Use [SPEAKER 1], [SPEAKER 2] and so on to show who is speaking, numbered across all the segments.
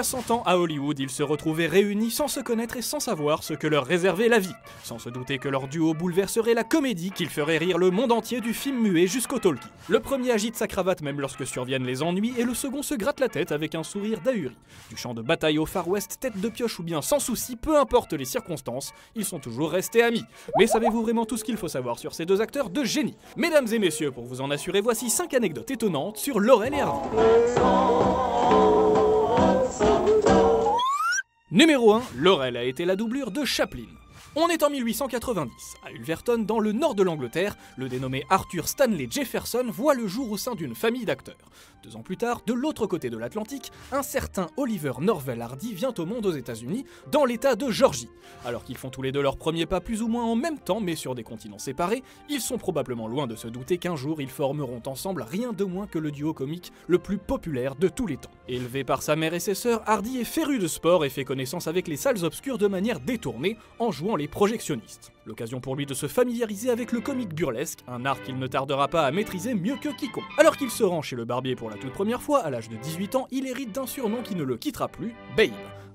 [SPEAKER 1] a 100 ans, à Hollywood, ils se retrouvaient réunis sans se connaître et sans savoir ce que leur réservait la vie, sans se douter que leur duo bouleverserait la comédie qu'il ferait rire le monde entier du film muet jusqu'au talkie. Le premier agite sa cravate même lorsque surviennent les ennuis et le second se gratte la tête avec un sourire d'ahuri. Du champ de bataille au Far West, tête de pioche ou bien sans souci, peu importe les circonstances, ils sont toujours restés amis. Mais savez-vous vraiment tout ce qu'il faut savoir sur ces deux acteurs de génie? Mesdames et messieurs, pour vous en assurer, voici 5 anecdotes étonnantes sur Laurel et. Numéro 1, Laurel a été la doublure de Chaplin. On est en 1890. À Ulverton, dans le nord de l'Angleterre, le dénommé Arthur Stanley Jefferson voit le jour au sein d'une famille d'acteurs. Deux ans plus tard, de l'autre côté de l'Atlantique, un certain Oliver Norvel Hardy vient au monde aux États-Unis, dans l'état de Georgie. Alors qu'ils font tous les deux leurs premiers pas plus ou moins en même temps, mais sur des continents séparés, ils sont probablement loin de se douter qu'un jour ils formeront ensemble rien de moins que le duo comique le plus populaire de tous les temps. Élevé par sa mère et ses sœurs, Hardy est féru de sport et fait connaissance avec les salles obscures de manière détournée, en jouant les projectionnistes. L'occasion pour lui de se familiariser avec le comique burlesque, un art qu'il ne tardera pas à maîtriser mieux que quiconque. Alors qu'il se rend chez le barbier pour la toute première fois, à l'âge de 18 ans, il hérite d'un surnom qui ne le quittera plus, Babe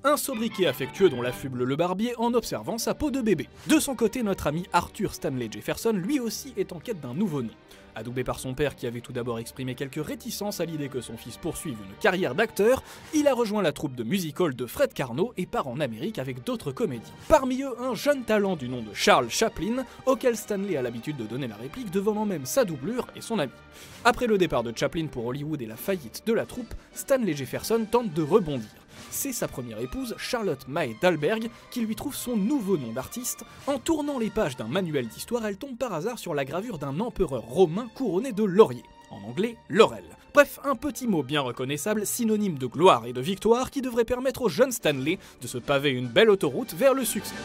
[SPEAKER 1] un sobriquet affectueux dont l'affuble le barbier en observant sa peau de bébé. De son côté, notre ami Arthur Stanley Jefferson, lui aussi, est en quête d'un nouveau nom. Adoubé par son père qui avait tout d'abord exprimé quelques réticences à l'idée que son fils poursuive une carrière d'acteur, il a rejoint la troupe de musical de Fred Carnot et part en Amérique avec d'autres comédiens. Parmi eux, un jeune talent du nom de Charles Chaplin, auquel Stanley a l'habitude de donner la réplique, devenant même sa doublure et son ami. Après le départ de Chaplin pour Hollywood et la faillite de la troupe, Stanley Jefferson tente de rebondir c'est sa première épouse, Charlotte Mae Dahlberg, qui lui trouve son nouveau nom d'artiste. En tournant les pages d'un manuel d'histoire, elle tombe par hasard sur la gravure d'un empereur romain couronné de laurier, en anglais Laurel. Bref, un petit mot bien reconnaissable, synonyme de gloire et de victoire, qui devrait permettre au jeune Stanley de se paver une belle autoroute vers le succès.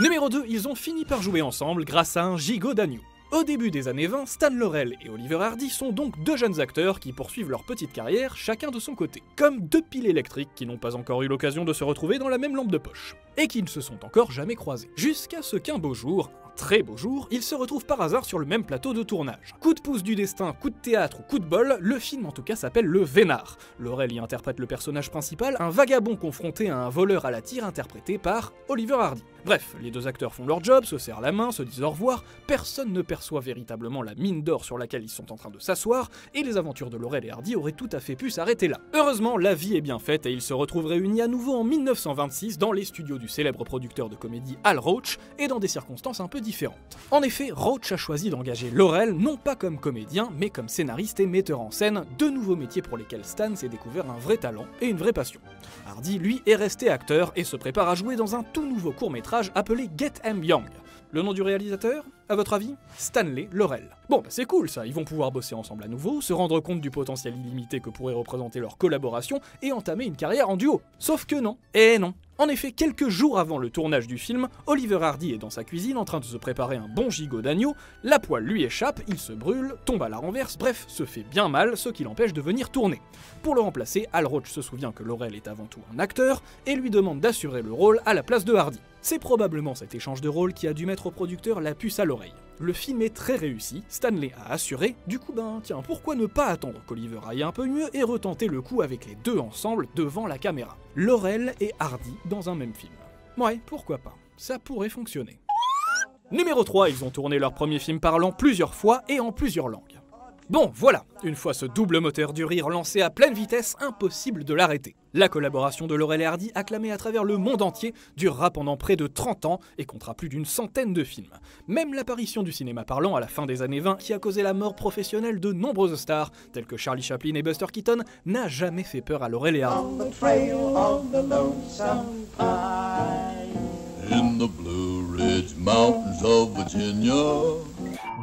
[SPEAKER 1] Numéro 2, ils ont fini par jouer ensemble grâce à un gigot d'agneau. Au début des années 20, Stan Laurel et Oliver Hardy sont donc deux jeunes acteurs qui poursuivent leur petite carrière chacun de son côté, comme deux piles électriques qui n'ont pas encore eu l'occasion de se retrouver dans la même lampe de poche, et qui ne se sont encore jamais croisés. Jusqu'à ce qu'un beau jour, très beau jour, ils se retrouvent par hasard sur le même plateau de tournage. Coup de pouce du destin, coup de théâtre ou coup de bol, le film en tout cas s'appelle Le Vénard. Laurel y interprète le personnage principal, un vagabond confronté à un voleur à la tire interprété par Oliver Hardy. Bref, les deux acteurs font leur job, se serrent la main, se disent au revoir, personne ne perçoit véritablement la mine d'or sur laquelle ils sont en train de s'asseoir, et les aventures de Laurel et Hardy auraient tout à fait pu s'arrêter là. Heureusement, la vie est bien faite et ils se retrouvent réunis à nouveau en 1926 dans les studios du célèbre producteur de comédie Al Roach, et dans des circonstances un peu différentes en effet, Roach a choisi d'engager Laurel non pas comme comédien, mais comme scénariste et metteur en scène, deux nouveaux métiers pour lesquels Stan s'est découvert un vrai talent et une vraie passion. Hardy, lui, est resté acteur et se prépare à jouer dans un tout nouveau court-métrage appelé Get Em Young. Le nom du réalisateur? À votre avis? Stanley Laurel. Bon, bah c'est cool ça, ils vont pouvoir bosser ensemble à nouveau, se rendre compte du potentiel illimité que pourrait représenter leur collaboration et entamer une carrière en duo. Sauf que non. Eh non, en effet, quelques jours avant le tournage du film, Oliver Hardy est dans sa cuisine en train de se préparer un bon gigot d'agneau, la poêle lui échappe, il se brûle, tombe à la renverse, bref, se fait bien mal, ce qui l'empêche de venir tourner. Pour le remplacer, Al Roach se souvient que Laurel est avant tout un acteur et lui demande d'assurer le rôle à la place de Hardy. C'est probablement cet échange de rôle qui a dû mettre au producteur la puce à l'oreille. Le film est très réussi, Stanley a assuré, du coup ben tiens, pourquoi ne pas attendre qu'Oliver aille un peu mieux et retenter le coup avec les deux ensemble devant la caméra? Laurel et Hardy dans un même film. Ouais, pourquoi pas, ça pourrait fonctionner. Numéro 3, ils ont tourné leur premier film parlant plusieurs fois et en plusieurs langues. Bon, voilà, une fois ce double moteur du rire lancé à pleine vitesse, impossible de l'arrêter. La collaboration de Laurel et Hardy, acclamée à travers le monde entier, durera pendant près de 30 ans et comptera plus d'une centaine de films. Même l'apparition du cinéma parlant à la fin des années 20, qui a causé la mort professionnelle de nombreuses stars, telles que Charlie Chaplin et Buster Keaton, n'a jamais fait peur à Laurel et Hardy.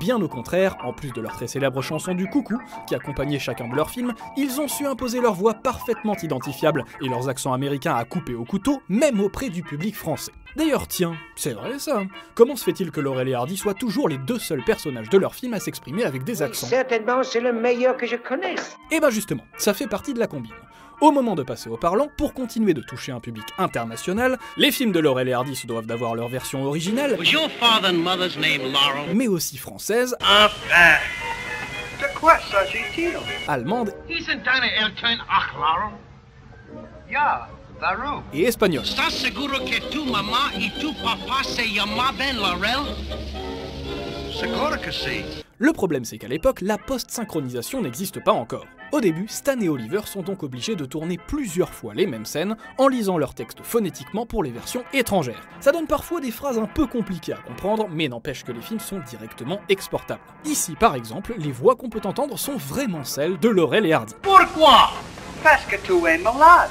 [SPEAKER 1] Bien au contraire, en plus de leur très célèbre chanson du coucou, qui accompagnait chacun de leurs films, ils ont su imposer leur voix parfaitement identifiable et leurs accents américains à couper au couteau, même auprès du public français. D'ailleurs, tiens, c'est vrai ça. Comment se fait-il que Laurel et Hardy soient toujours les deux seuls personnages de leur film à s'exprimer avec des accents?
[SPEAKER 2] Certainement, c'est le meilleur que je connaisse.
[SPEAKER 1] Et eh ben justement, ça fait partie de la combine. Au moment de passer au parlant, pour continuer de toucher un public international, les films de Laurel et Hardy se doivent d'avoir leur version originale, mais aussi française, allemande et espagnol.
[SPEAKER 3] ¿Estás seguro que tu mamá y tu papá se llamaban Laurel? Seguro que sí.
[SPEAKER 1] Le problème c'est qu'à l'époque, la post-synchronisation n'existe pas encore. Au début, Stan et Oliver sont donc obligés de tourner plusieurs fois les mêmes scènes en lisant leurs textes phonétiquement pour les versions étrangères. Ça donne parfois des phrases un peu compliquées à comprendre, mais n'empêche que les films sont directement exportables. Ici par exemple, les voix qu'on peut entendre sont vraiment celles de Laurel et Hardy.
[SPEAKER 3] Pourquoi?
[SPEAKER 2] Parce que tu es malade.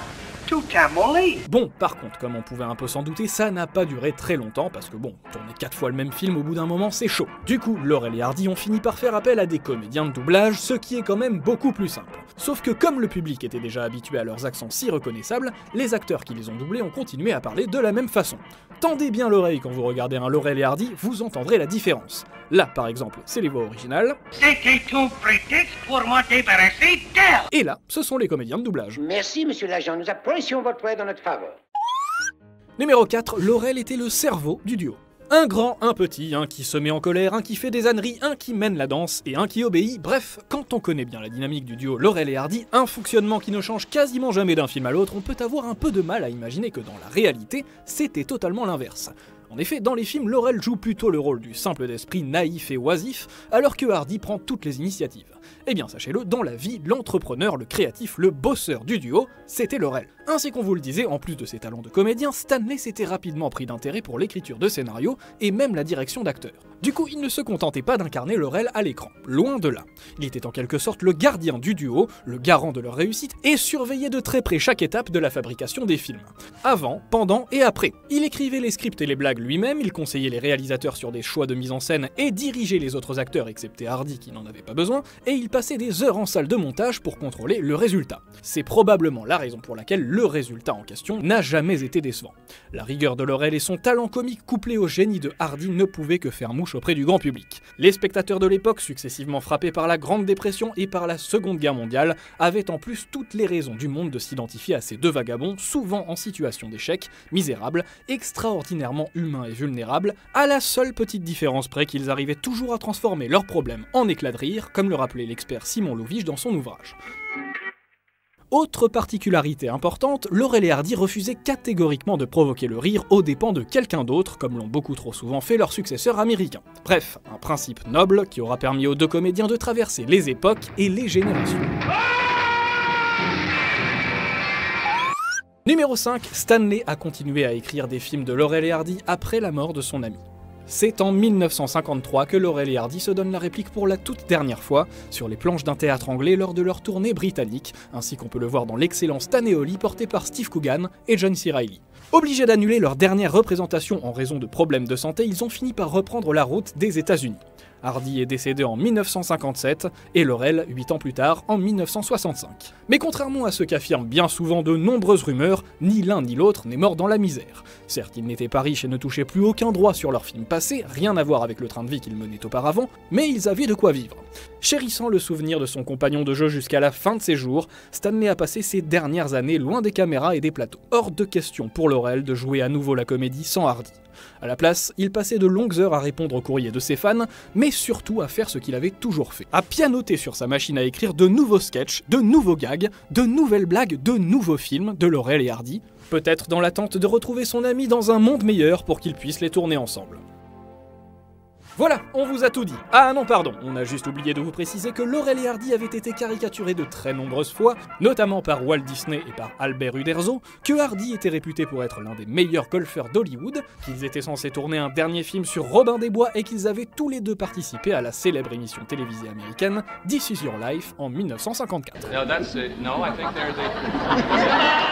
[SPEAKER 1] Bon, par contre, comme on pouvait un peu s'en douter, ça n'a pas duré très longtemps parce que bon, tourner quatre fois le même film au bout d'un moment, c'est chaud. Du coup, Laurel et Hardy ont fini par faire appel à des comédiens de doublage, ce qui est quand même beaucoup plus simple. Sauf que comme le public était déjà habitué à leurs accents si reconnaissables, les acteurs qui les ont doublés ont continué à parler de la même façon. Tendez bien l'oreille quand vous regardez un Laurel et Hardy, vous entendrez la différence. Là, par exemple, c'est les voix originales,
[SPEAKER 3] C'était un prétexte pour me débarrasser d'elle.
[SPEAKER 1] et là, ce sont les comédiens de doublage.
[SPEAKER 2] Merci, monsieur l'agent. Nous
[SPEAKER 1] Numéro 4, Laurel était le cerveau du duo. Un grand, un petit, un qui se met en colère, un qui fait des âneries, un qui mène la danse et un qui obéit. Bref, quand on connaît bien la dynamique du duo Laurel et Hardy, un fonctionnement qui ne change quasiment jamais d'un film à l'autre, on peut avoir un peu de mal à imaginer que dans la réalité, c'était totalement l'inverse. En effet, dans les films, Laurel joue plutôt le rôle du simple d'esprit naïf et oisif, alors que Hardy prend toutes les initiatives. Eh bien, sachez-le, dans la vie, l'entrepreneur, le créatif, le bosseur du duo, c'était Laurel. Ainsi qu'on vous le disait, en plus de ses talents de comédien, Stanley s'était rapidement pris d'intérêt pour l'écriture de scénarios et même la direction d'acteurs. Du coup, il ne se contentait pas d'incarner Laurel à l'écran, loin de là. Il était en quelque sorte le gardien du duo, le garant de leur réussite, et surveillait de très près chaque étape de la fabrication des films. Avant, pendant et après. Il écrivait les scripts et les blagues lui-même, il conseillait les réalisateurs sur des choix de mise en scène et dirigeait les autres acteurs excepté Hardy qui n'en avait pas besoin, et il passait des heures en salle de montage pour contrôler le résultat. C'est probablement la raison pour laquelle le résultat en question n'a jamais été décevant. La rigueur de Laurel et son talent comique couplé au génie de Hardy ne pouvaient que faire mouche auprès du grand public. Les spectateurs de l'époque, successivement frappés par la Grande Dépression et par la Seconde Guerre mondiale, avaient en plus toutes les raisons du monde de s'identifier à ces deux vagabonds, souvent en situation d'échec, misérables, extraordinairement humains et vulnérables, à la seule petite différence près qu'ils arrivaient toujours à transformer leurs problèmes en éclats de rire, comme le rappelait l'expert Simon Louvige dans son ouvrage. Autre particularité importante, Laurel et Hardy refusaient catégoriquement de provoquer le rire aux dépens de quelqu'un d'autre, comme l'ont beaucoup trop souvent fait leurs successeurs américains. Bref, un principe noble qui aura permis aux deux comédiens de traverser les époques et les générations. Numéro 5, Stanley a continué à écrire des films de Laurel et Hardy après la mort de son ami. C'est en 1953 que Laurel et Hardy se donnent la réplique pour la toute dernière fois sur les planches d'un théâtre anglais lors de leur tournée britannique, ainsi qu'on peut le voir dans l'excellent Stan et Ollie porté par Steve Coogan et John C. Reilly. Obligés d'annuler leur dernière représentation en raison de problèmes de santé, ils ont fini par reprendre la route des États-Unis. Hardy est décédé en 1957 et Laurel 8 ans plus tard en 1965. Mais contrairement à ce qu'affirment bien souvent de nombreuses rumeurs, ni l'un ni l'autre n'est mort dans la misère. Certes, ils n'étaient pas riches et ne touchaient plus aucun droit sur leurs films passés, rien à voir avec le train de vie qu'ils menaient auparavant, mais ils avaient de quoi vivre. Chérissant le souvenir de son compagnon de jeu jusqu'à la fin de ses jours, Stanley a passé ses dernières années loin des caméras et des plateaux. Hors de question pour Laurel de jouer à nouveau la comédie sans Hardy. À la place, il passait de longues heures à répondre aux courriers de ses fans, mais surtout à faire ce qu'il avait toujours fait. À pianoter sur sa machine à écrire de nouveaux sketchs, de nouveaux gags, de nouvelles blagues, de nouveaux films de Laurel et Hardy, peut-être dans l'attente de retrouver son ami dans un monde meilleur pour qu'ils puissent les tourner ensemble. Voilà, on vous a tout dit. Ah non, pardon, on a juste oublié de vous préciser que Laurel et Hardy avaient été caricaturés de très nombreuses fois, notamment par Walt Disney et par Albert Uderzo, que Hardy était réputé pour être l'un des meilleurs golfeurs d'Hollywood, qu'ils étaient censés tourner un dernier film sur Robin des Bois et qu'ils avaient tous les deux participé à la célèbre émission télévisée américaine This Is Your Life en 1954.
[SPEAKER 4] No, that's it. No, I think there's a.